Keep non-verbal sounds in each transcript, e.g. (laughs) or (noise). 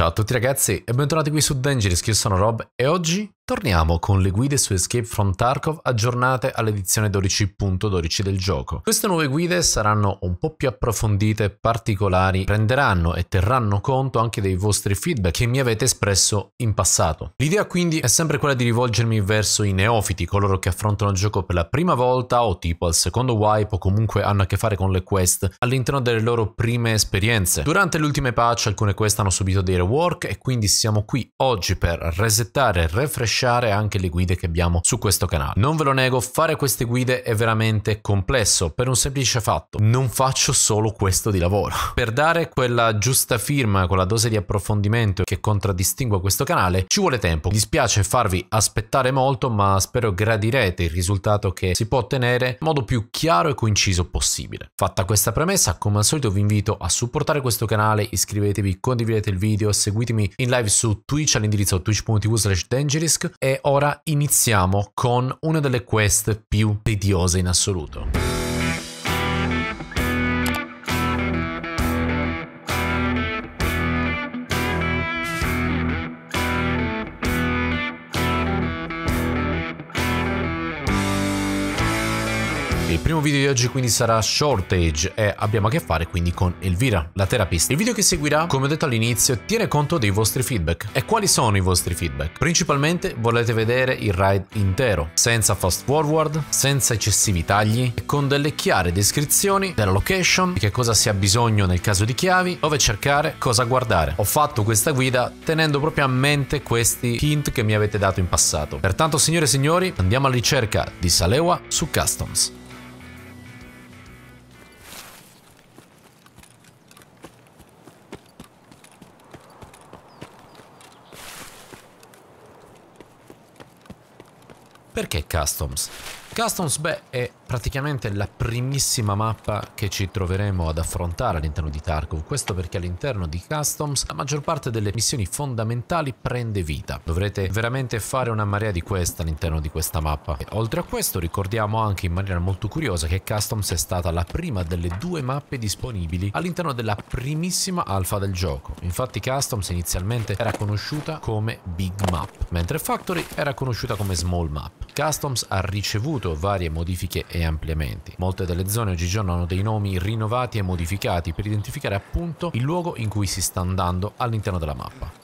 Ciao a tutti ragazzi e bentornati qui su Dangerous, io sono Rob e oggi torniamo con le guide su Escape from Tarkov aggiornate all'edizione 12.12 del gioco. Queste nuove guide saranno un po' più approfondite particolari, prenderanno e terranno conto anche dei vostri feedback che mi avete espresso in passato. L'idea quindi è sempre quella di rivolgermi verso i neofiti, coloro che affrontano il gioco per la prima volta o tipo al secondo wipe o comunque hanno a che fare con le quest all'interno delle loro prime esperienze. Durante le ultime patch alcune quest hanno subito dei rework e quindi siamo qui oggi per resettare e refreshare anche le guide che abbiamo su questo canale. Non ve lo nego, fare queste guide è veramente complesso per un semplice fatto. Non faccio solo questo di lavoro. (laughs) Per dare quella giusta firma, quella dose di approfondimento che contraddistingue questo canale, ci vuole tempo. Mi dispiace farvi aspettare molto, ma spero gradirete il risultato che si può ottenere in modo più chiaro e coinciso possibile. Fatta questa premessa, come al solito vi invito a supportare questo canale, iscrivetevi, condividete il video, seguitemi in live su Twitch all'indirizzo twitch.tv slash dangerisk e ora iniziamo con una delle quest più tediose in assoluto. Primo video di oggi quindi sarà Shortage e abbiamo a che fare quindi con Elvira, la terapista. Il video che seguirà, come ho detto all'inizio, tiene conto dei vostri feedback. E quali sono i vostri feedback? Principalmente volete vedere il ride intero, senza fast forward, senza eccessivi tagli e con delle chiare descrizioni della location, di che cosa si ha bisogno nel caso di chiavi, dove cercare, cosa guardare. Ho fatto questa guida tenendo proprio a mente questi hint che mi avete dato in passato. Pertanto signore e signori, andiamo alla ricerca di Salewa su Customs. Perché Customs? Customs, beh, è praticamente la primissima mappa che ci troveremo ad affrontare all'interno di Tarkov. Questo perché all'interno di Customs la maggior parte delle missioni fondamentali prende vita. Dovrete veramente fare una marea di queste all'interno di questa mappa. E oltre a questo ricordiamo anche in maniera molto curiosa che Customs è stata la prima delle due mappe disponibili all'interno della primissima alfa del gioco. Infatti Customs inizialmente era conosciuta come Big Map, mentre Factory era conosciuta come Small Map. Customs ha ricevuto varie modifiche e ampliamenti. Molte delle zone oggigiorno hanno dei nomi rinnovati e modificati per identificare appunto il luogo in cui si sta andando all'interno della mappa.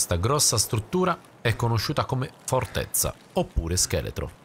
Questa grossa struttura è conosciuta come fortezza oppure scheletro.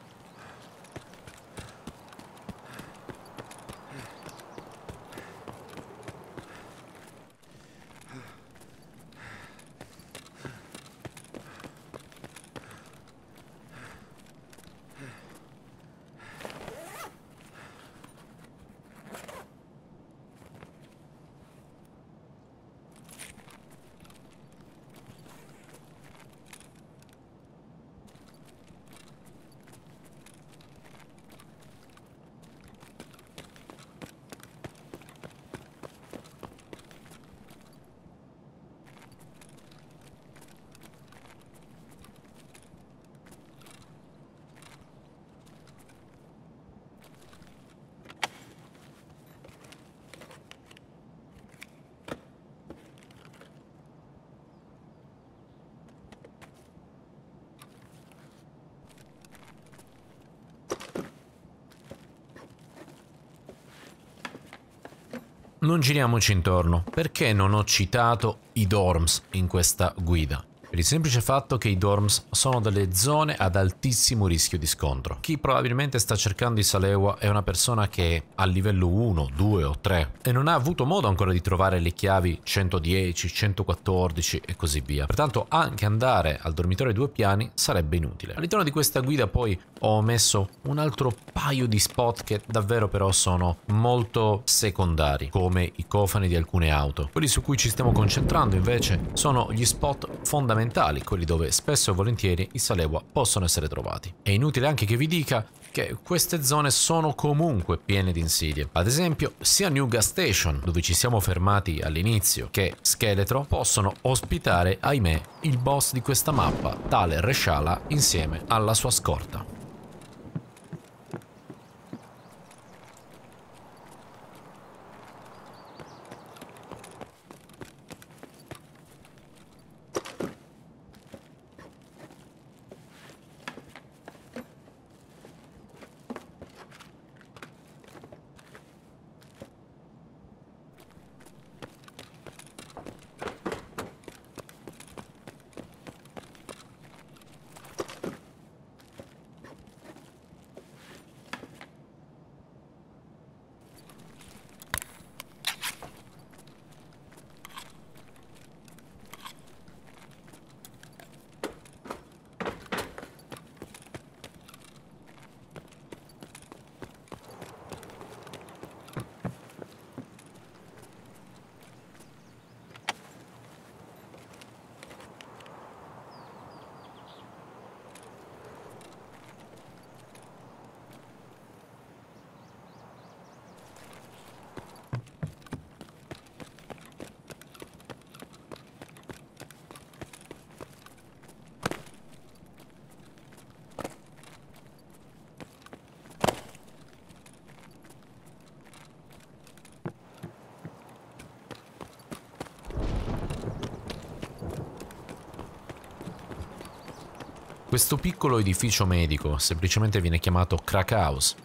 Non giriamoci intorno, perché non ho citato i dorms in questa guida? Per il semplice fatto che i dorms sono delle zone ad altissimo rischio di scontro. Chi probabilmente sta cercando i Salewa è una persona che è a livello 1, 2 o 3 e non ha avuto modo ancora di trovare le chiavi 110, 114 e così via. Pertanto anche andare al dormitorio due piani sarebbe inutile. All'interno di questa guida poi ho messo un altro paio di spot che davvero però sono molto secondari, come i cofani di alcune auto. Quelli su cui ci stiamo concentrando invece sono gli spot fondamentali fondamentali, quelli dove spesso e volentieri i Salewa possono essere trovati. È inutile anche che vi dica che queste zone sono comunque piene di insidie. Ad esempio, sia New Gas Station, dove ci siamo fermati all'inizio, che Scheletro possono ospitare, ahimè, il boss di questa mappa, tale Reshala, insieme alla sua scorta. Questo piccolo edificio medico semplicemente viene chiamato Crack House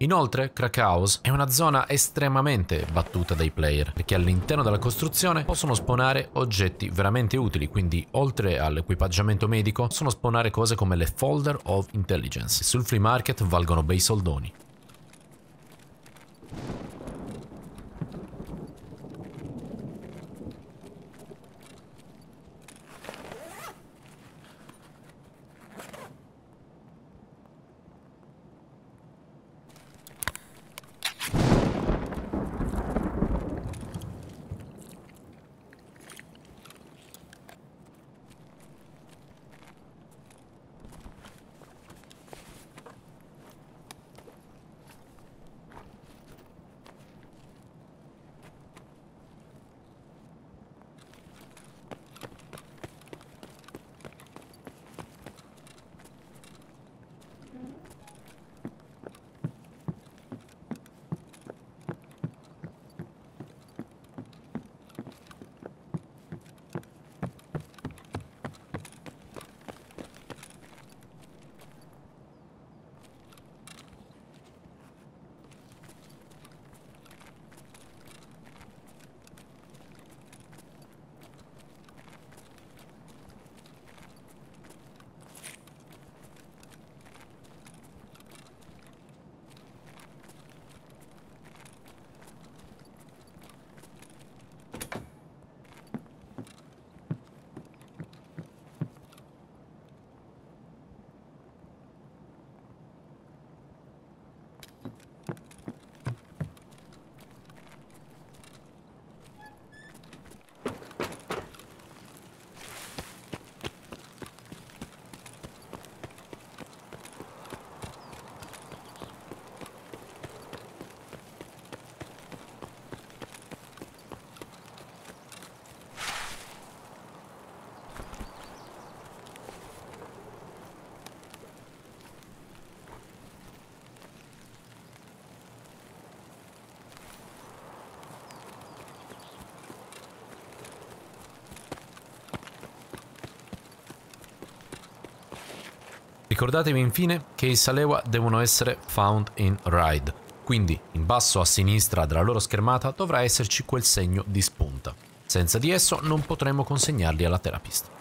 Inoltre, House è una zona estremamente battuta dai player, perché all'interno della costruzione possono spawnare oggetti veramente utili, quindi oltre all'equipaggiamento medico, possono spawnare cose come le Folder of Intelligence. Sul free market valgono bei soldoni. Ricordatevi infine che i Salewa devono essere found in ride, quindi in basso a sinistra della loro schermata dovrà esserci quel segno di spunta. Senza di esso non potremo consegnarli alla terapista.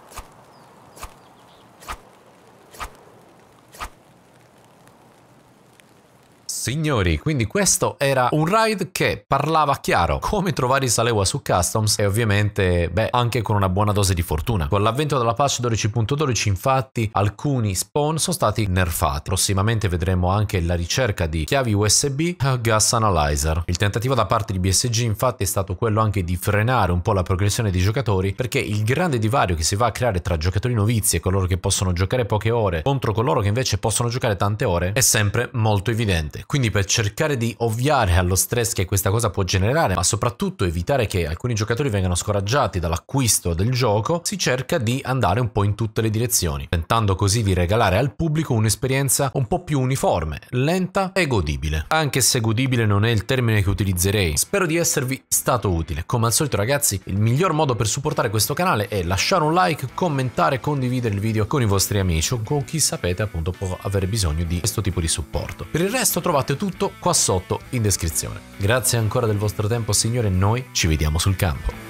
Signori, quindi questo era un ride che parlava chiaro come trovare i Salewa su Customs e ovviamente, beh, anche con una buona dose di fortuna. Con l'avvento della patch 12.12 infatti alcuni spawn sono stati nerfati. Prossimamente vedremo anche la ricerca di chiavi USB Gas Analyzer. Il tentativo da parte di BSG infatti è stato quello anche di frenare un po' la progressione dei giocatori perché il grande divario che si va a creare tra giocatori novizi e coloro che possono giocare poche ore contro coloro che invece possono giocare tante ore è sempre molto evidente. Quindi per cercare di ovviare allo stress che questa cosa può generare, ma soprattutto evitare che alcuni giocatori vengano scoraggiati dall'acquisto del gioco, si cerca di andare un po' in tutte le direzioni, tentando così di regalare al pubblico un'esperienza un po' più uniforme, lenta e godibile. Anche se godibile non è il termine che utilizzerei, spero di esservi stato utile. Come al solito ragazzi, il miglior modo per supportare questo canale è lasciare un like, commentare, condividere il video con i vostri amici o con chi sapete appunto può avere bisogno di questo tipo di supporto. Per il resto trovate trovate tutto qua sotto in descrizione. Grazie ancora del vostro tempo signore noi ci vediamo sul campo.